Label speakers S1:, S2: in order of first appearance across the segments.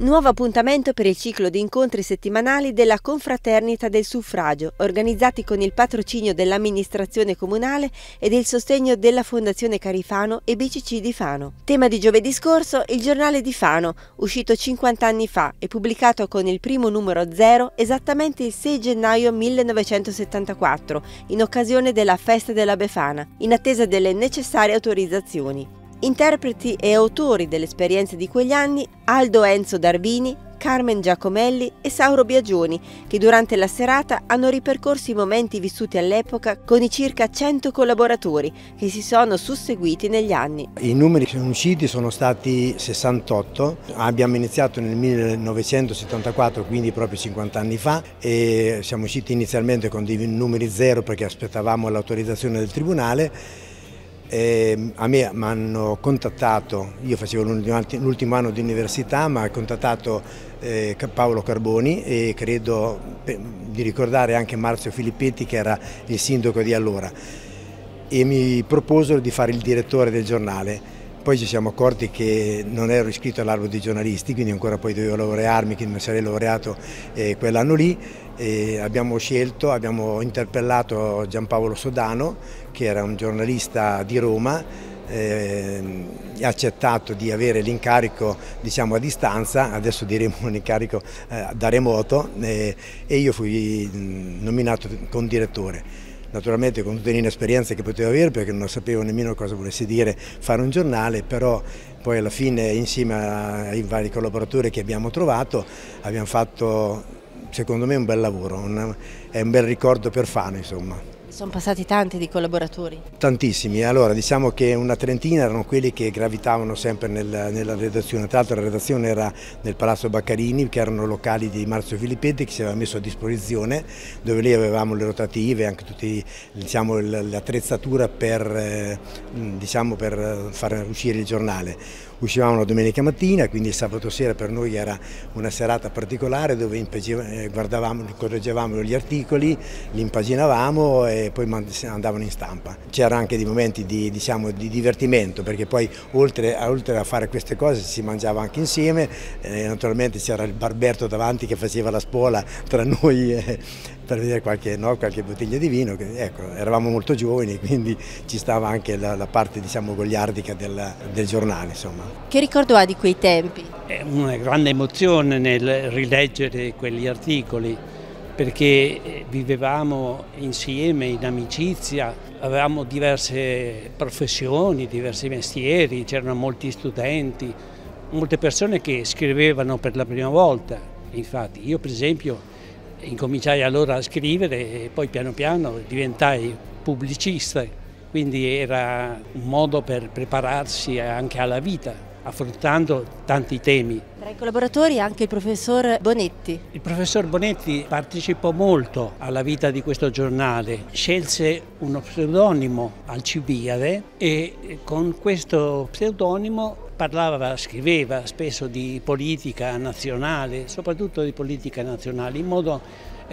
S1: Nuovo appuntamento per il ciclo di incontri settimanali della Confraternita del Suffragio, organizzati con il patrocinio dell'amministrazione comunale e del sostegno della Fondazione Carifano e BCC di Fano. Tema di giovedì scorso, il giornale di Fano, uscito 50 anni fa e pubblicato con il primo numero zero esattamente il 6 gennaio 1974, in occasione della festa della Befana, in attesa delle necessarie autorizzazioni. Interpreti e autori delle esperienze di quegli anni Aldo Enzo Darvini, Carmen Giacomelli e Sauro Biagioni, che durante la serata hanno ripercorso i momenti vissuti all'epoca con i circa 100 collaboratori che si sono susseguiti negli anni.
S2: I numeri che sono usciti sono stati 68, abbiamo iniziato nel 1974, quindi proprio 50 anni fa, e siamo usciti inizialmente con dei numeri zero perché aspettavamo l'autorizzazione del Tribunale eh, a me mi hanno contattato, io facevo l'ultimo anno di università, ma ha contattato eh, Paolo Carboni e credo di ricordare anche Marzio Filippetti che era il sindaco di allora e mi proposero di fare il direttore del giornale. Poi ci siamo accorti che non ero iscritto all'albo dei giornalisti, quindi ancora poi dovevo laurearmi, quindi mi sarei laureato eh, quell'anno lì. E abbiamo scelto, abbiamo interpellato Giampaolo Sodano, che era un giornalista di Roma, eh, ha accettato di avere l'incarico diciamo, a distanza, adesso diremo un incarico eh, da remoto eh, e io fui nominato con direttore naturalmente con tutte le inesperienze che potevo avere perché non sapevo nemmeno cosa volesse dire fare un giornale, però poi alla fine insieme ai vari collaboratori che abbiamo trovato abbiamo fatto secondo me un bel lavoro, un, è un bel ricordo per Fano insomma.
S1: Sono passati tanti di collaboratori?
S2: Tantissimi, allora diciamo che una trentina erano quelli che gravitavano sempre nel, nella redazione, tra l'altro la redazione era nel Palazzo Baccarini che erano locali di Marzio Filippetti che si aveva messo a disposizione dove lì avevamo le rotative, anche tutti diciamo, l'attrezzatura per, eh, diciamo, per far uscire il giornale. Uscivamo la domenica mattina, quindi il sabato sera per noi era una serata particolare dove eh, guardavamo, correggevamo gli articoli, li impaginavamo e poi andavano in stampa. C'erano anche dei momenti di, diciamo, di divertimento perché poi oltre, oltre, a fare queste cose si mangiava anche insieme, eh, naturalmente c'era il Barberto davanti che faceva la spola tra noi eh, per vedere qualche, no, qualche, bottiglia di vino, ecco, eravamo molto giovani quindi ci stava anche la, la parte diciamo, goliardica del, del giornale. Insomma.
S1: Che ricordo ha di quei tempi?
S3: È una grande emozione nel rileggere quegli articoli perché eh, vivevamo insieme in amicizia, avevamo diverse professioni, diversi mestieri, c'erano molti studenti, molte persone che scrivevano per la prima volta. Infatti io per esempio incominciai allora a scrivere e poi piano piano diventai pubblicista, quindi era un modo per prepararsi anche alla vita affrontando tanti temi.
S1: Tra i collaboratori anche il professor Bonetti.
S3: Il professor Bonetti partecipò molto alla vita di questo giornale, scelse uno pseudonimo Alcibiade e con questo pseudonimo parlava, scriveva spesso di politica nazionale, soprattutto di politica nazionale, in modo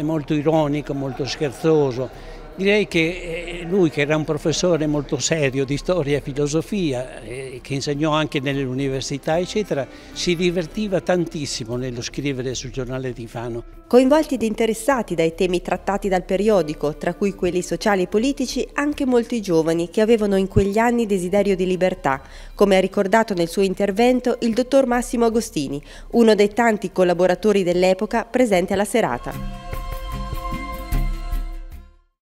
S3: molto ironico, molto scherzoso Direi che eh, lui, che era un professore molto serio di storia e filosofia, eh, che insegnò anche nelle università, eccetera, si divertiva tantissimo nello scrivere sul giornale di Fano.
S1: Coinvolti ed interessati dai temi trattati dal periodico, tra cui quelli sociali e politici, anche molti giovani che avevano in quegli anni desiderio di libertà, come ha ricordato nel suo intervento il dottor Massimo Agostini, uno dei tanti collaboratori dell'epoca presenti alla serata.